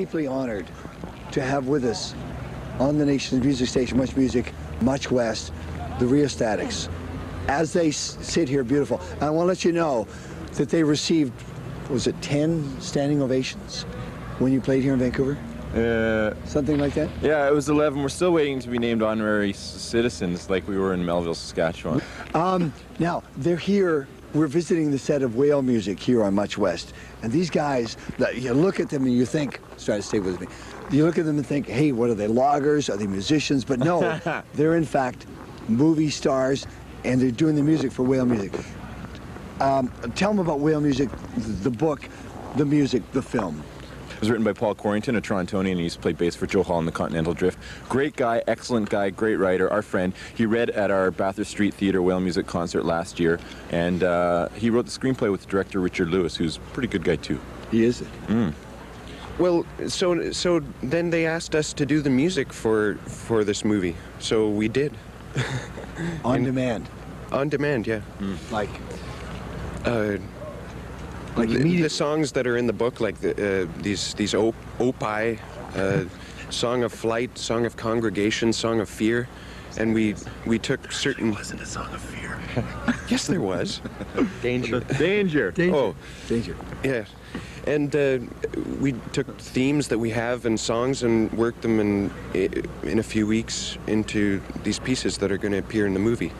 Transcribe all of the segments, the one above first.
Deeply honored to have with us on the nation's music station, Much Music, Much West, the Rheostatics. As they s- sit here, beautiful. I want to let you know that they received, was it 10 standing ovations when you played here in Vancouver? Uh, Something like that? yeah, it was 11. We're still waiting to be named honorary citizens like we were in Melville, Saskatchewan. Um, now, they're here. We're visiting the set of whale music here on Much West. And these guys, you look at them and you think, try to stay with me. You look at them and think, hey, what are they, loggers? Are they musicians? But no, they're in fact movie stars and they're doing the music for whale music. Um, tell them about whale music, the book, the music, the film. It was written by Paul Quarrington, a Torontonian. He used to play bass for Joe Hall in the Continental Drift. Great guy, excellent guy, great writer, our friend. He read at our Bathurst Street Theatre whale music concert last year, and uh, he wrote the screenplay with director Richard Lewis, who's a pretty good guy too. He is it. Well, so so then they asked us to do the music for for this movie. So we did On demand. on demand. Yeah. Like, Uh, like the, the songs that are in the book, like the, uh, these these op- opie, uh, song of flight, song of congregation, song of fear, and we we took certain. Wasn't a song of fear. Yes, there was. Danger. Danger. Danger. Oh, Danger. yeah. And uh, we took themes that we have in songs and worked them in in a few weeks into these pieces that are going to appear in the movie,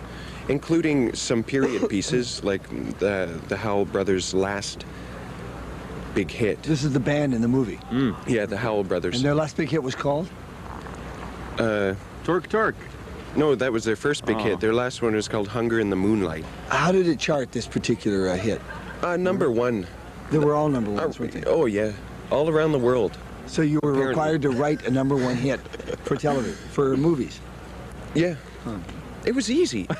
including some period pieces like the the Howl brothers' last big hit. This is the band in the movie. Yeah, the Howl brothers. And their last big hit was called? Uh, Torque, torque. no, that was their first big Oh. hit. Their last one was called Hunger in the Moonlight. How did it chart this particular uh, hit? Uh, number one. They were all number Uh, ones, weren't they? oh yeah, all around the world. So you were apparently. required to write a number one hit for television, for movies. Yeah. It was easy.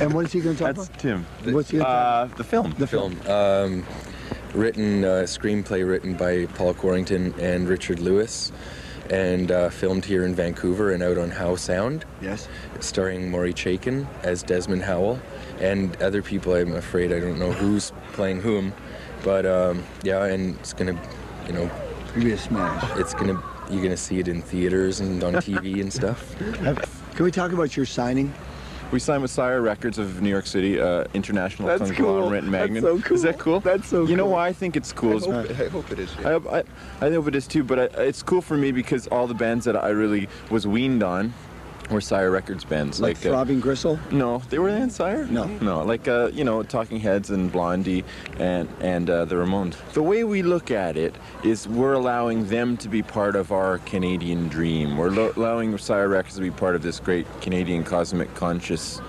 And what is he going to talk That's about? Tim. What's he gonna Uh, the film. The film. Um, written, uh, screenplay written by Paul Quarrington and Richard Lewis, and uh, filmed here in Vancouver and out on Howe Sound, Yes. starring Maury Chaykin as Desmond Howl, and other people. I'm afraid I don't know who's playing whom, but um, yeah, and it's gonna, you know, It'll be a smash. it's gonna you're gonna see it in theaters and on TV and stuff. Can we talk about your signing? We signed with Sire Records of New York City, uh, international That's conglomerate cool. magnet. That's so cool. Is that cool? That's so You know why I think it's cool? is- I hope it is. I, hope, I, I hope it is too, but I, it's cool for me because all the bands that I really was weaned on were Sire Records bands. Like, Like, uh, Gristle? no, they were in Sire. No. no, like uh, you know, Talking Heads and Blondie and and uh, the Ramones. The way we look at it is we're allowing them to be part of our Canadian dream. We're lo- allowing Sire Records to be part of this great Canadian cosmic conscious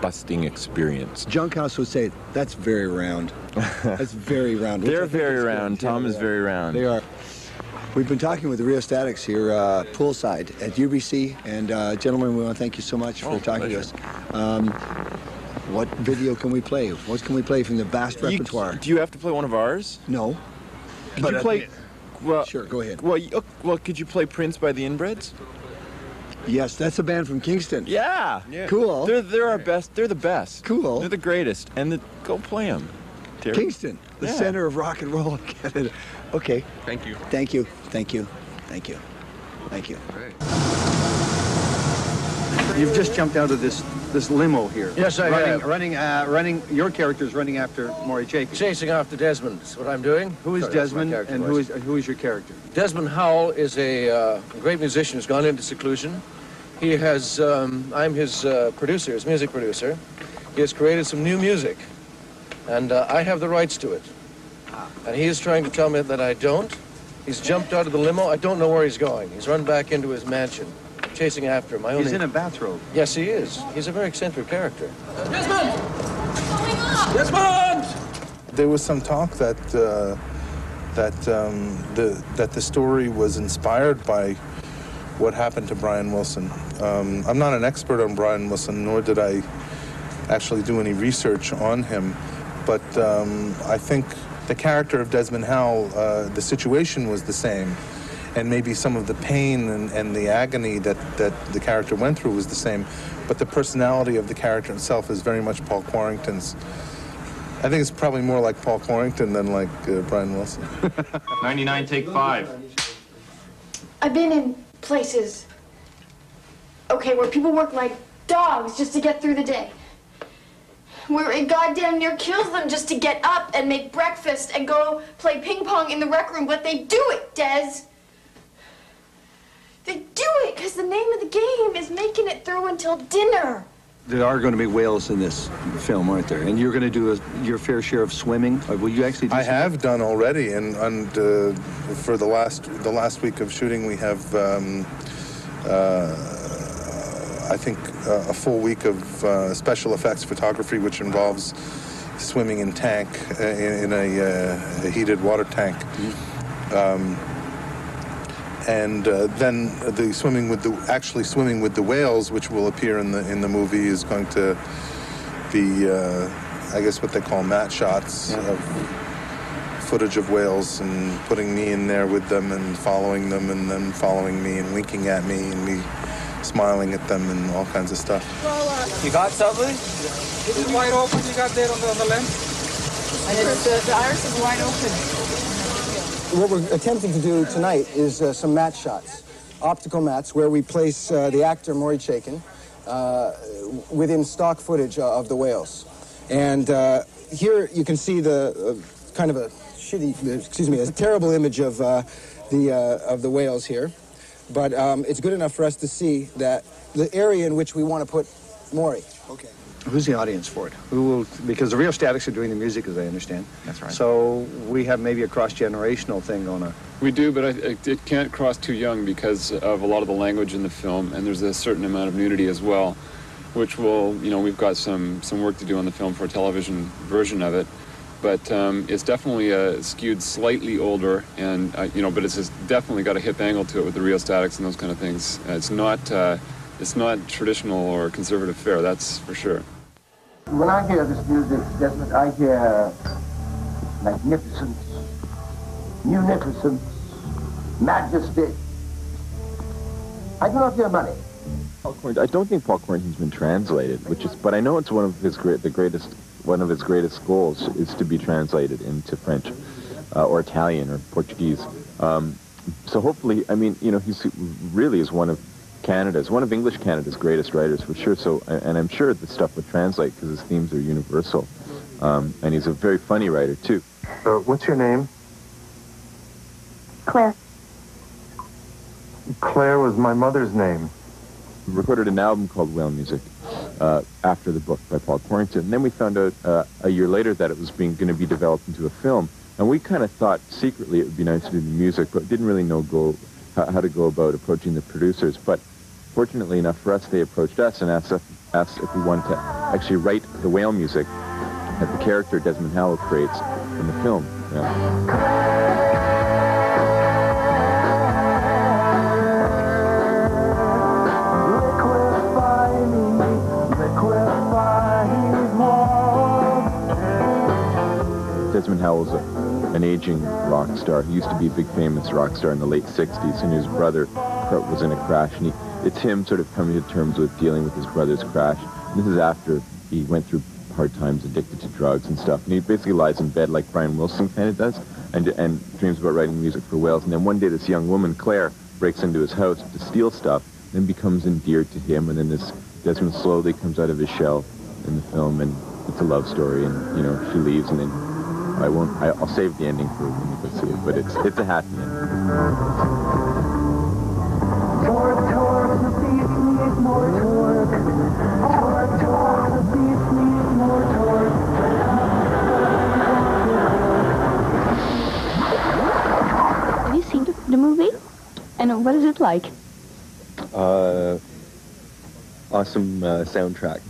busting experience. Junkhouse would say, that's very round. That's very round. They're very round. Tom is very round. They are. We've been talking with the Rheostatics here uh, poolside at UBC, and uh, gentlemen, we want to thank you so much for Oh, talking pleasure. to us. Um, what video can we play? What can we play from the vast You- repertoire? do you have to play one of ours? no. Could But you play? the- well, Sure, go ahead. Well, you, well, could you play Prince by the Inbreds? Yes, that's a band from Kingston. Yeah. Yeah. Cool. They're they're our best. They're the best. Cool. They're the greatest. And the, go play them. Kingston, the Yeah. center of rock and roll in Canada. Okay. Thank you. Thank you. Thank you. Thank you. Thank you. You've just jumped out of this this limo here. Yes, I running, have. Running, uh, running. Your character's running after Maury Jake. Chasing after Desmond is what I'm doing. Who is Sorry, Desmond, and voice. who is who is your character? Desmond Howl is a uh, great musician who's gone into seclusion. He has, um, I'm his uh, producer, his music producer. He has created some new music, and uh, I have the rights to it. And he is trying to tell me that I don't. He's jumped out of the limo. I don't know where he's going. He's run back into his mansion, chasing after him. I only... He's in a bathrobe. Yes, he is. He's a very eccentric character. There was some talk that uh, that um, the that the story was inspired by what happened to Brian Wilson. Um, I'm not an expert on Brian Wilson, nor did I actually do any research on him, but um, I think the character of Desmond Howl, uh, the situation was the same, and maybe some of the pain and, and the agony that, that the character went through was the same, but the personality of the character itself is very much Paul Quarrington's. I think it's probably more like Paul Quarrington than like uh, Brian Wilson. 99, take five. I've been in places, okay, where people work like dogs just to get through the day. Where it goddamn near kills them just to get up and make breakfast and go play ping pong in the rec room, but they do it, Des. They do it because the name of the game is making it through until dinner. There are going to be whales in this film, aren't there? And you're going to do a, your fair share of swimming. Or will you actually? Do I some- have done already, and and uh, for the last the last week of shooting, we have. Um, uh, I think uh, a full week of uh, special effects photography, which involves swimming in tank uh, in, in a, uh, a heated water tank, um, and uh, then the swimming with the actually swimming with the whales, which will appear in the in the movie, is going to be, uh, I guess, what they call matte shots of footage of whales and putting me in there with them and following them and then following me and winking at me and me smiling at them and all kinds of stuff. You got something? Is it wide open you got there on the, on the lens? And it's, uh, the iris is wide open. What we're attempting to do tonight is uh, some matte shots, optical mattes, where we place uh, the actor Maury Chaykin uh, within stock footage uh, of the whales. And uh, here you can see the uh, kind of a shitty, excuse me, a terrible image of uh, the uh, of the whales here. But um, it's good enough for us to see that the area in which we want to put Maury. Okay. Who's the audience for it? Who will? Because the Rheostatics are doing the music, as I understand. That's right. So we have maybe a cross-generational thing going on. We do, but I, it it can't cross too young because of a lot of the language in the film, and there's a certain amount of nudity as well, which will, you know, we've got some some work to do on the film for a television version of it, but um, it's definitely uh, skewed slightly older, and uh, you know, but it's just definitely got a hip angle to it with the rheostatics and those kind of things. Uh, it's not uh, it's not traditional or conservative fare, that's for sure. When I hear this music, Desmond, I hear magnificence, munificence, majesty. I do not hear money. Paul Quarrington- I don't think Paul Quarrington's been translated, which is, but I know it's one of his great, the greatest, one of his greatest goals is to be translated into French, uh, or Italian or Portuguese. Um, so hopefully, I mean, you know, he really is one of Canada's, one of English Canada's greatest writers for sure. So, and I'm sure the stuff would translate because his themes are universal, um, and he's a very funny writer too. Uh, what's your name? Claire. Claire was my mother's name. We recorded an album called Whale Music uh, after the book by Paul Quarrington. And then we found out uh, a year later that it was being going to be developed into a film. And we kind of thought secretly it would be nice to do the music, but didn't really know go, how, how to go about approaching the producers. But fortunately enough for us, they approached us and asked, us, asked if we wanted to actually write the whale music that the character Desmond Howl creates in the film. Yeah. A, an aging rock star. He used to be a big famous rock star in the late 60s, and his brother was in a crash, and he, it's him sort of coming to terms with dealing with his brother's crash. And this is after he went through hard times, addicted to drugs and stuff, and he basically lies in bed like Brian Wilson kind of does, and, and dreams about writing music for whales. And then one day this young woman, Claire, breaks into his house to steal stuff, then becomes endeared to him, and then this Desmond slowly comes out of his shell in the film, and it's a love story, and, you know, she leaves, and then I won't. I, I'll save the ending for when you go see it, but it's it's a happy ending. Have you seen the, the movie? And what is it like? Uh, awesome uh, soundtrack.